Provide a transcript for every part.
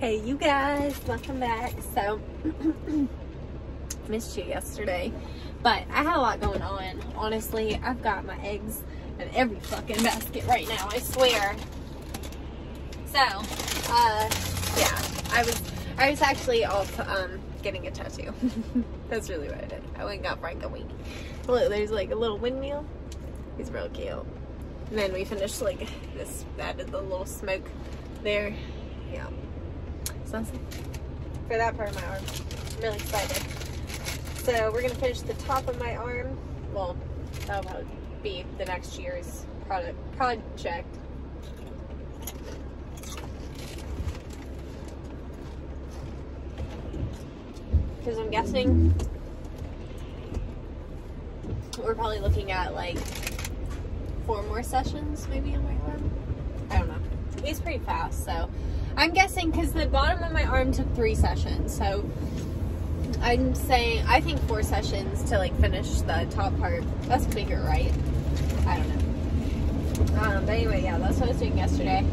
Hey, you guys, welcome back. So, missed you yesterday, but I had a lot going on. Honestly, I've got my eggs in every fucking basket right now, I swear. So, uh, yeah, I was, I was actually off, um, getting a tattoo. That's really what I did. I went and got Frankenweenie. Look, there's like a little windmill. He's real cute. And then we finished like this, added the little smoke there. Yeah. It for that part of my arm. I'm really excited. So we're gonna finish the top of my arm. Well, that'll be the next year's product project. Because I'm guessing we're probably looking at like four more sessions maybe on my arm. I don't know. It's pretty fast, so I'm guessing because the bottom of my arm took three sessions, so I'm saying I think four sessions to like finish the top part. That's bigger, right? I don't know. Um, but anyway, yeah, that's what I was doing yesterday.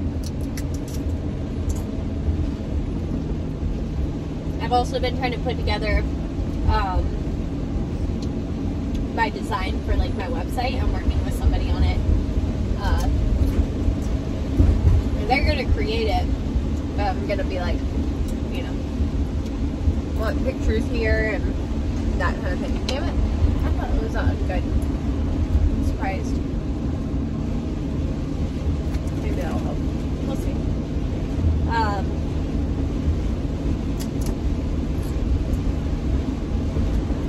I've also been trying to put together um, my design for like my website. I'm working with somebody on it. Uh, they're gonna create it, I'm gonna be like, you know, want pictures here and that kind of thing. Damn it! I thought it was on good. I'm surprised. Maybe that'll help. We'll see. Um,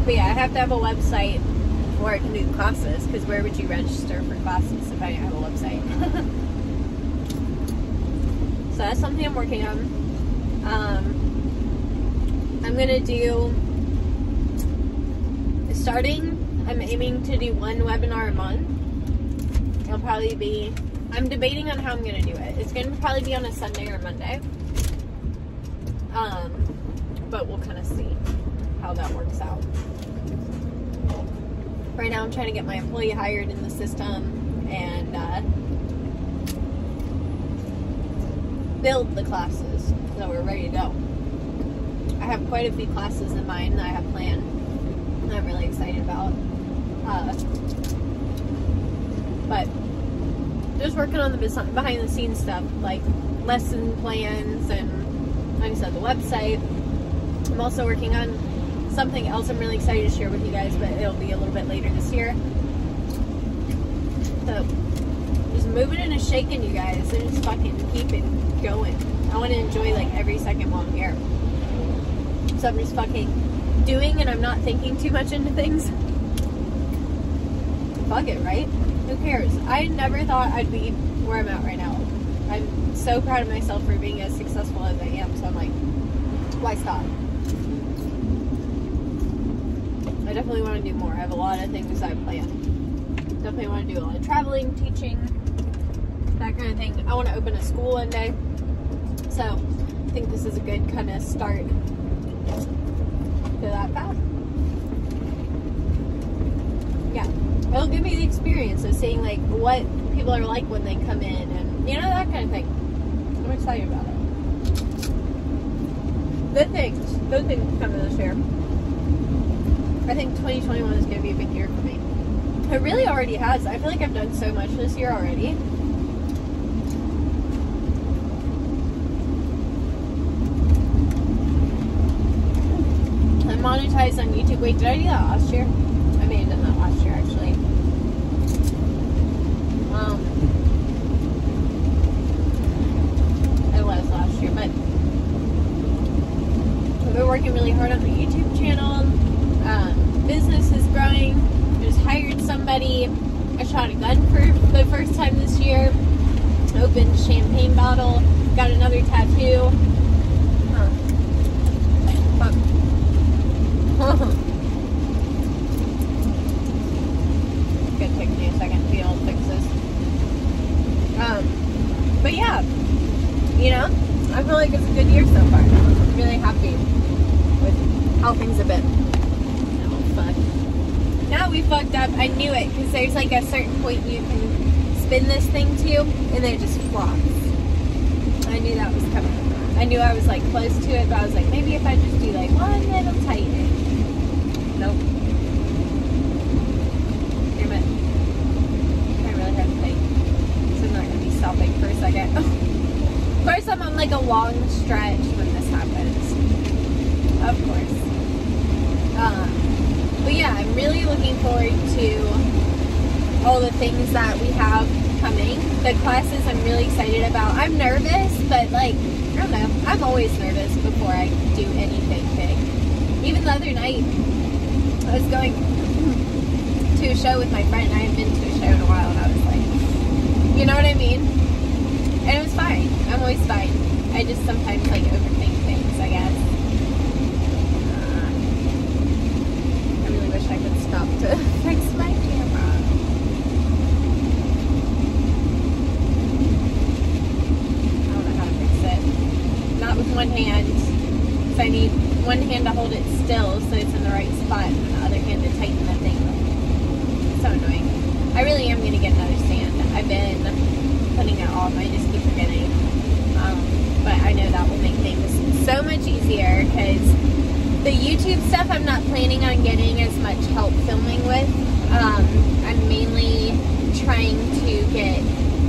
but yeah, I have to have a website for do classes because where would you register for classes if I didn't have a website? So that's something I'm working on. Um, I'm gonna do starting. I'm aiming to do one webinar a month. It'll probably be. I'm debating on how I'm gonna do it. It's gonna probably be on a Sunday or Monday. Um, but we'll kind of see how that works out. Right now, I'm trying to get my employee hired in the system and. Uh, build the classes so we're ready to go. I have quite a few classes in mind that I have planned I'm really excited about. Uh, but just working on the behind the scenes stuff like lesson plans and like I said the website. I'm also working on something else I'm really excited to share with you guys but it'll be a little bit later this year. So moving and shaking you guys and just fucking keep it going. I want to enjoy like every second while I'm here. So I'm just fucking doing and I'm not thinking too much into things. Fuck it, right? Who cares? I never thought I'd be where I'm at right now. I'm so proud of myself for being as successful as I am. So I'm like, why stop? I definitely want to do more. I have a lot of things I plan. Definitely want to do a lot of traveling, teaching, that kind of thing. I want to open a school one day. So I think this is a good kind of start to that path. Yeah, it'll give me the experience of seeing like what people are like when they come in and you know that kind of thing. I'm excited about it. Good things, good things coming this year. I think 2021 is going to be a big year for me. It really already has. I feel like I've done so much this year already. Monetized on YouTube. Wait, did I do that last year? I may have done that last year actually. Um, it was last year, but I've been working really hard on the YouTube channel. Um, business is growing. I just hired somebody. I shot a gun for the first time this year. Opened champagne bottle. Got another tattoo. It's gonna take me a second to be able to fix this. Um, but yeah, you know, I feel like it's a good year so far. I'm really happy with how things have been. Now we fucked up. I knew it because there's like a certain point you can spin this thing to, and then it just flops. I knew that was coming. I knew I was like close to it, but I was like, maybe if I just do like one little tighten. Nope. Damn it. I really have to think. So I'm not gonna be stopping for a second. of course I'm on like a long stretch when this happens. Of course. Um, but yeah, I'm really looking forward to all the things that we have coming. The classes I'm really excited about. I'm nervous, but like, I don't know. I'm always nervous before I do anything big. Even the other night, I was going to a show with my friend. I hadn't been to a show in a while, and I was like, you know what I mean? And it was fine. I'm always fine. I just sometimes like overthink things, I guess. Uh, I really wish I could stop to fix my camera. I don't know how to fix it. Not with one hand. So I need one hand to hold it still so it's in the right spot and the other hand to tighten the thing. It's so annoying. I really am going to get another stand. I've been putting it off. I just keep forgetting. Um, but I know that will make things so much easier because the YouTube stuff I'm not planning on getting as much help filming with. Um, I'm mainly trying to get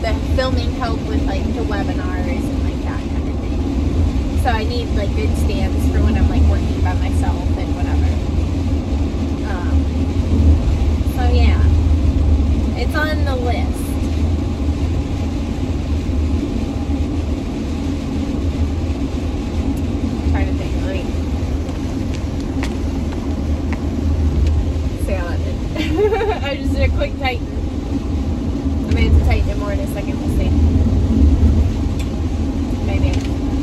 the filming help with like the webinars and like that kind of thing. So I need like good stands for when I'm like working by myself and whatever. Um, so yeah, it's on the list. trying to think. Let me see how that did. I just did a quick tighten. I may have to tighten it more in a second. We'll see. Maybe.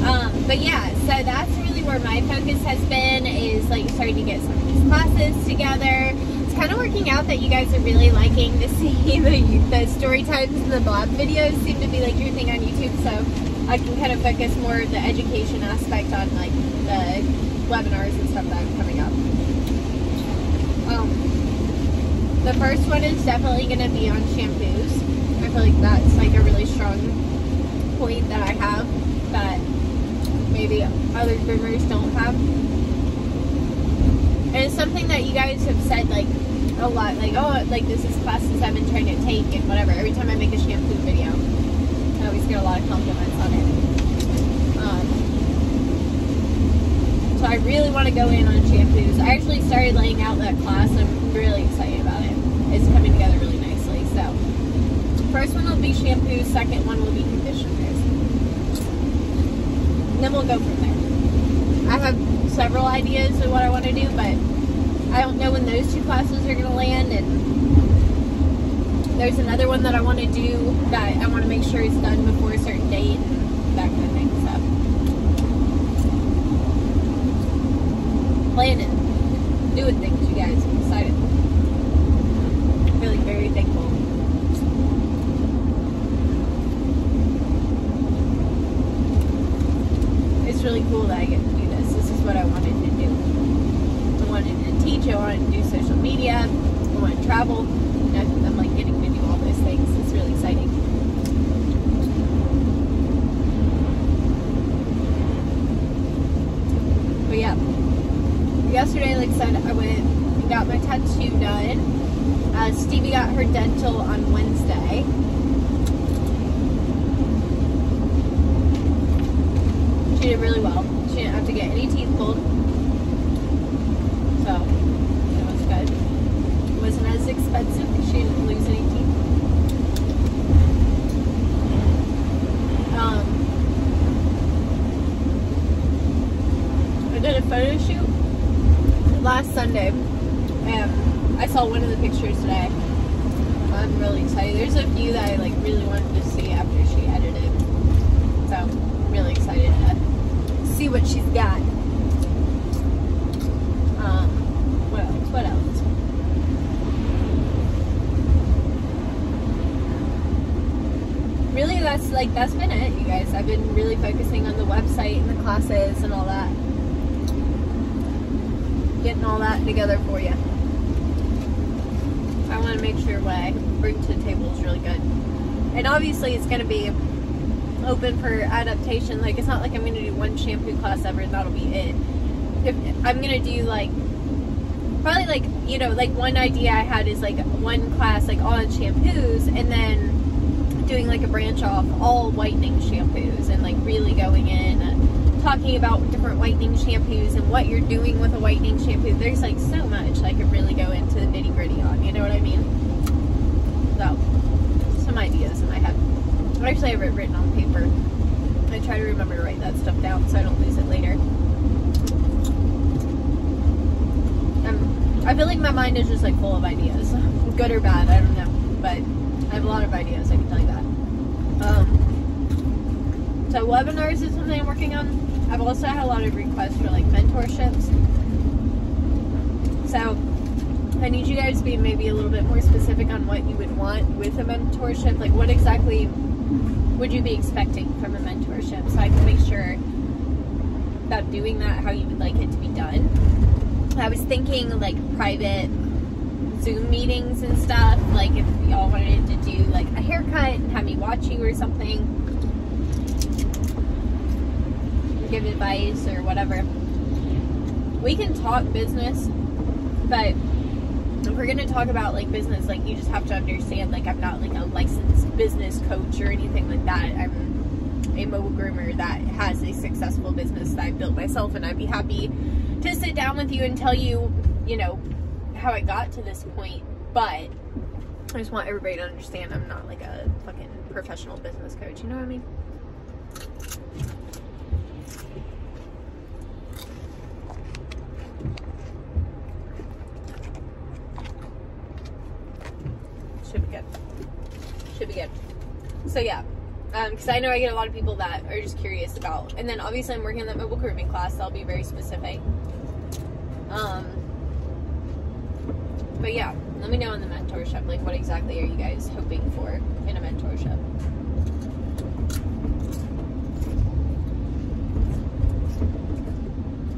Um, but yeah, so that's really where my focus has been is like starting to get some of these classes together. It's kind of working out that you guys are really liking to see the, the story times and the blog videos seem to be like your thing on YouTube. So I can kind of focus more of the education aspect on like the webinars and stuff that are coming up. Um, the first one is definitely going to be on shampoos. I feel like that's like a really strong point that I have that maybe other groomers don't have. And it's something that you guys have said like a lot, like, oh, like this is classes I've been trying to take and whatever. Every time I make a shampoo video, I always get a lot of compliments on it. Um, so I really want to go in on shampoos. I actually started laying out that class I'm really excited about it. It's coming together really nicely. So, first one will be shampoos, second one will be conditioners. Then we'll go from there. I have several ideas of what I want to do, but I don't know when those two classes are going to land and there's another one that I want to do that I want to make sure is done before a certain date and that kind of thing. So, planning, doing things, you guys. I'm excited. Really very thankful. It's really cool that I get to do this. This is what I wanted to do. Teach. I wanted to do social media. I want to travel. And I'm like getting to do all those things. It's really exciting. But yeah, yesterday, like I said, I went and got my tattoo done. Uh, Stevie got her dental on Wednesday. She did really well. She didn't have to get any teeth pulled. So, that was good. It wasn't as expensive because she didn't lose any teeth. Um, I did a photo shoot last Sunday, and I saw one of the pictures today. I'm really excited. There's a few that I like really wanted to see after she edited, so I'm really excited to see what she's got. Um, what else? What else? Really, that's like that's been it, you guys. I've been really focusing on the website and the classes and all that getting all that together for you. I want to make sure what I bring to the table is really good. And obviously it's going to be open for adaptation. Like it's not like I'm gonna do one shampoo class ever that'll be it. If I'm gonna do like probably like you know like one idea I had is like one class like all on shampoos and then doing like a branch off all whitening shampoos and like really going in and talking about different whitening shampoos and what you're doing with a whitening shampoo. There's like so much I could really go into the nitty gritty on. You know what I mean? So some ideas in my head. I actually have it written on paper. I try to remember to write that stuff down so I don't lose it later. I'm, I feel like my mind is just like full of ideas, good or bad. I don't know, but I have a lot of ideas. I can tell you that. Um, so webinars is something I'm working on. I've also had a lot of requests for like mentorships. So I need you guys to be maybe a little bit more specific on what you would want with a mentorship. Like what exactly would you be expecting from a mentorship so I can make sure that doing that how you would like it to be done. I was thinking like private Zoom meetings and stuff, like if y'all wanted to do like a haircut and have me watch you or something, give advice or whatever. We can talk business, but if we're gonna talk about like business, like you just have to understand, like I'm not like a licensed business coach or anything like that. I'm a mobile groomer that has a successful business that I built myself, and I'd be happy to sit down with you and tell you, you know, how I got to this point. But I just want everybody to understand I'm not like a fucking professional business coach. You know what I mean? Should be good. Should be good. So yeah, because I know I get a lot of people that are just curious about. And then obviously I'm working on that mobile grooming class. I'll be very specific. Um, but yeah, let me know in the mentorship. Like, what exactly are you guys hoping for in a mentorship?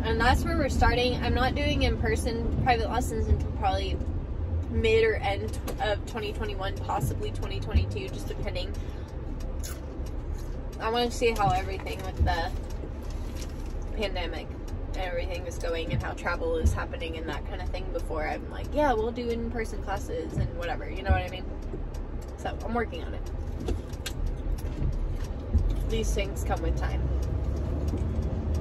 And that's where we're starting. I'm not doing in person private lessons until probably mid or end of 2021, possibly 2022, just depending. I want to see how everything with the pandemic and everything is going and how travel is happening and that kind of thing before I'm like, yeah, we'll do in person classes and whatever. You know what I mean? So I'm working on it. These things come with time.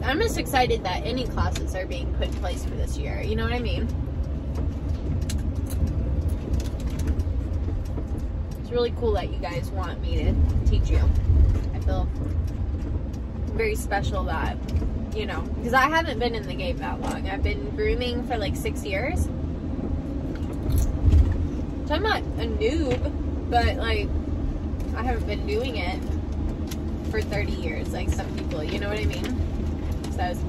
I'm just excited that any classes are being put in place for this year. You know what I mean? It's really cool that you guys want me to teach you. I feel very special that, you know, because I haven't been in the game that long. I've been grooming for like six years. So I'm not a noob, but like, I haven't been doing it for 30 years, like some people, you know what I mean? So it's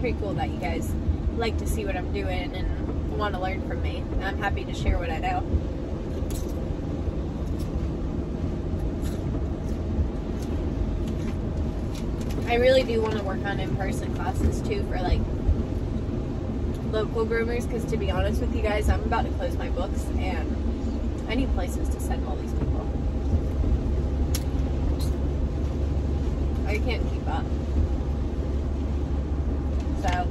pretty cool that you guys like to see what I'm doing and want to learn from me. I'm happy to share what I know. I really do want to work on in-person classes too for like local groomers because to be honest with you guys, I'm about to close my books and I need places to send all these people. I can't keep up. So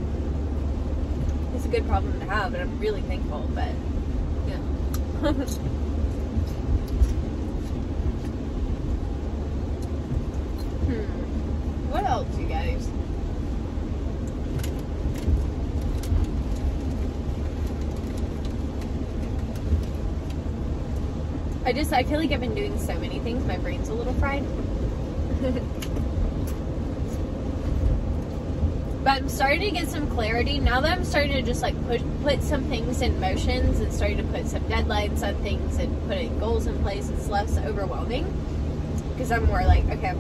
it's a good problem to have and I'm really thankful, but yeah. hmm. What else, you guys? I just, I feel like I've been doing so many things, my brain's a little fried. but I'm starting to get some clarity now that I'm starting to just like put put some things in motions and starting to put some deadlines on things and putting goals in place. It's less overwhelming because I'm more like, okay,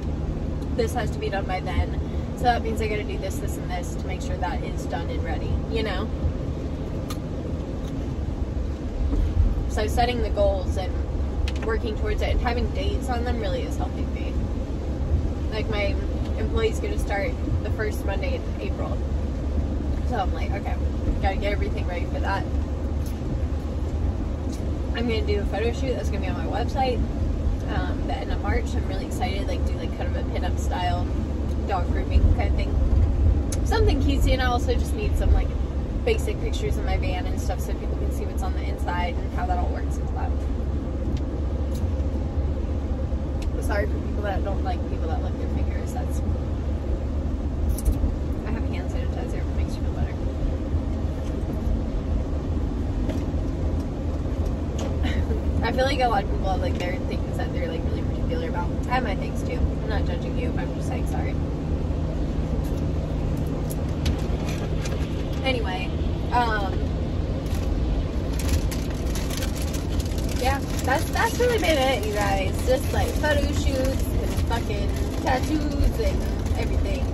this has to be done by then, so that means I got to do this, this, and this to make sure that is done and ready. You know. So setting the goals and working towards it and having dates on them really is helping me. Like my employee's gonna start the first Monday in April. So I'm like, okay, gotta get everything ready for that. I'm gonna do a photo shoot that's gonna be on my website. Um, the end of March. I'm really excited. Like do like kind of a pinup style dog grooming kind of thing. Something cutesy, and I also just need some like basic pictures of my van and stuff so people can see what's on the inside and how that all works into that. Sorry for people that don't like people that lick their fingers. That's I have hand sanitizer it makes you feel better. I feel like a lot of people have like their things they're like really particular about. I have my things too. I'm not judging you. I'm just saying sorry. Anyway, um, yeah, that's that's really been it, you guys. Just like photo shoots and fucking tattoos and everything.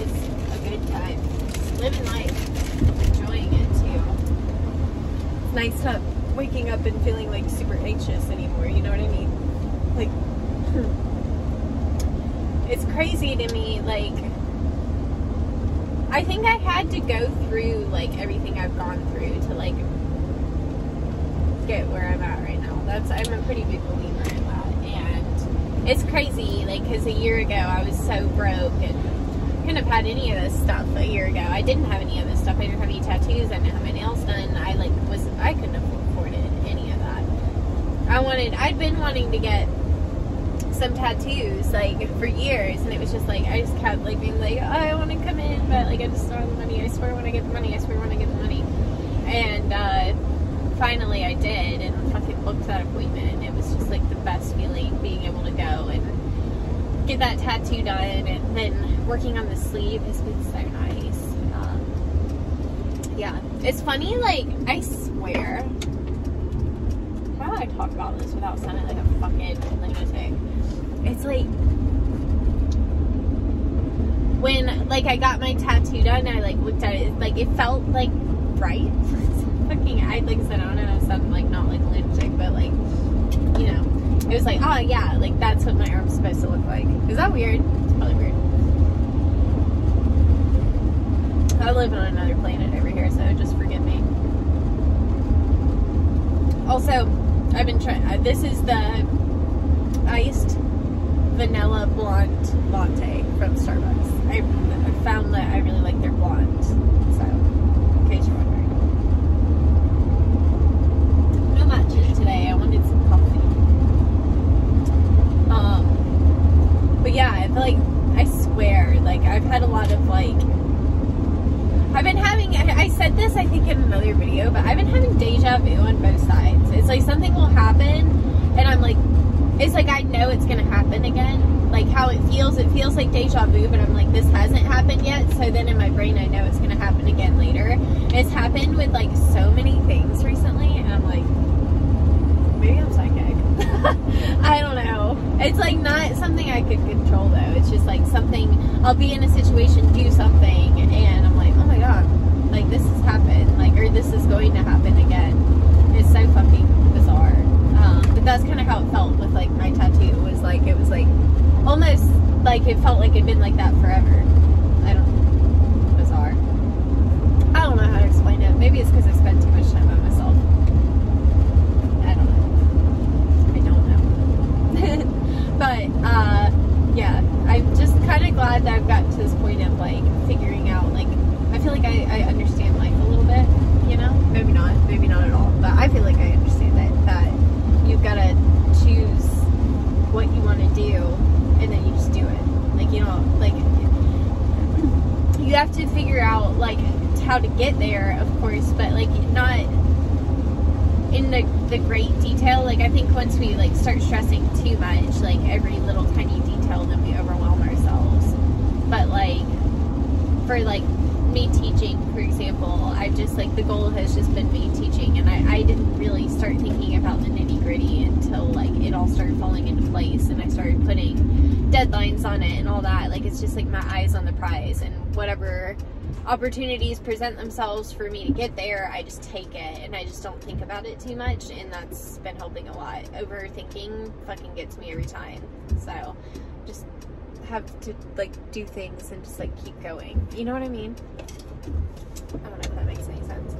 It's a good time. Living life, enjoying it too. It's nice not waking up and feeling like super anxious anymore. You know what I mean? Like, hmm. it's crazy to me. Like, I think I had to go through like everything I've gone through to like get where I'm at right now. That's I'm a pretty big believer in that, and it's crazy. Like, cause a year ago I was so broke and couldn't have had any of this stuff a year ago. I didn't have any of this stuff. I didn't have any tattoos. I didn't have my nails done. I like was I couldn't have afforded any of that. I wanted. I'd been wanting to get some tattoos like for years and it was just like I just kept like being like oh, I want to come in but like I just don't have the money. I swear when I get the money I swear when I get the money. And uh, finally I did and fucking booked that appointment and it was just like the best feeling being able to go and get that tattoo done and then working on the sleeve has been so nice. Um, yeah. It's funny like I swear I talk about this without sounding like a fucking lunatic it's like when like I got my tattoo done, I like looked at it, like it felt like right. fucking, I like said, I don't know, something like not like lunatic, but like you know, it was like, oh yeah, like that's what my arm's supposed to look like. Is that weird? It's probably weird. I live on another planet over here, so just forgive me. Also, I've been trying. Uh, this is the iced vanilla blonde latte from Starbucks. I, I found that I really like their blonde style, in case you're wondering. No matches today. I wanted some coffee. Um, but yeah, I feel like, I swear, like, I've had a lot of, like, I've been having, I said this, I think, in another video, but I've been having deja vu on both sides. It's like something will happen, and I'm like, it's like I know it's gonna happen again. Like how it feels, it feels like deja vu, but I'm like, this hasn't happened yet. So then in my brain, I know it's gonna happen again later. It's happened with like so many things recently, and I'm like, maybe I'm psychic. I don't know. It's like not something I could control though. It's just like something, I'll be in a situation, do something, and I'm like, oh my god, like this has happened, like, or this is going to happen again. It's so fucking bizarre. Um, but that's kind of how it felt with like my tattoo. Was like it was like almost like it felt like it'd been like that forever. I don't. Bizarre. I don't know how to explain it. Maybe it's because I spent too much time by myself. I don't know. I don't know. but uh, yeah, I'm just kind of glad that I've gotten to this point of like figuring out like I feel like I, I understand life a little bit. You know, maybe not, maybe not at all, but I feel like I understand that that you've got to choose what you want to do and then you just do it. Like you know like you have to figure out like how to get there of course but like not in the, the great detail. Like i think once we like start stressing too much like every little tiny detail then we overwhelm but like for like me teaching, for example, I just like the goal has just been me teaching, and I, I didn't really start thinking about the nitty gritty until like it all started falling into place, and I started putting deadlines on it and all that. Like it's just like my eyes on the prize, and whatever opportunities present themselves for me to get there, I just take it, and I just don't think about it too much, and that's been helping a lot. Overthinking fucking gets me every time, so just have to like do things and just like keep going. You know what I mean? I don't know if that makes any sense.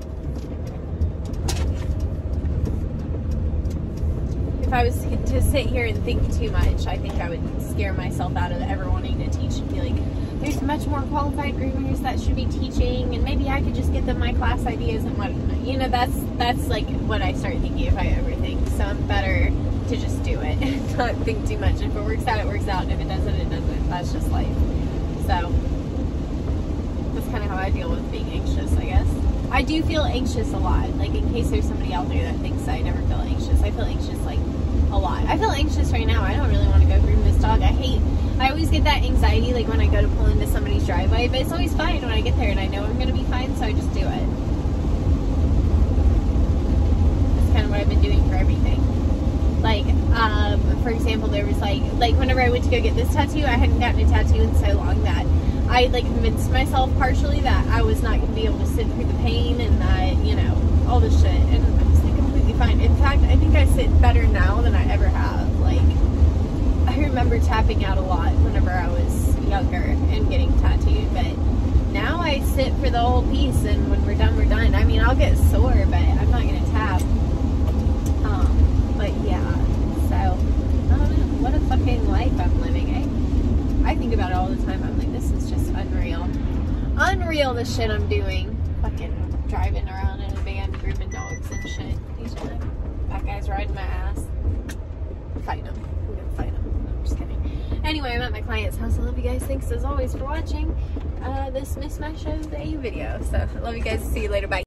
If I was to sit here and think too much, I think I would scare myself out of ever wanting to teach and be like, there's much more qualified groomers that should be teaching, and maybe I could just get them my class ideas and what you know. That's that's like what I start thinking if I overthink. So I'm better to just do it, not think too much. If it works out, it works out. And if it doesn't, it doesn't. That's just life. So that's kind of how I deal with being anxious, I guess. I do feel anxious a lot. Like in case there's somebody out there that thinks I never feel anxious, I feel anxious like a lot. I feel anxious right now. I don't really want to go groom this dog. I hate. I always get that anxiety like when I go to pull into somebody's driveway, but it's always fine when I get there and I know I'm gonna be fine, so I just do it. That's kind of what I've been doing for everything. Um, for example, there was like, like whenever I went to go get this tattoo, I hadn't gotten a tattoo in so long that I like convinced myself partially that I was not gonna be able to sit through the pain and that, you know, all this shit. And I'm just like completely fine. In fact, I think I sit better now than I ever have. Like, I remember tapping out a lot whenever I was younger and getting tattooed, but now I sit for the whole piece and when we're done, we're done. I mean, I'll get sore, but I'm not gonna tap. Um, but yeah, so, I don't know. What a fucking life I'm living, eh? I think about it all the time. I'm like, this is just unreal. Unreal, the shit I'm doing. Fucking driving around in a van, grooming dogs and shit. These. That guy's riding my ass. Fight him. I'm gonna fight him. I'm just kidding. Anyway, I'm at my client's house. I love you guys. Thanks as always for watching uh, this Miss My Show Day video. So, I love you guys. See you later. Bye.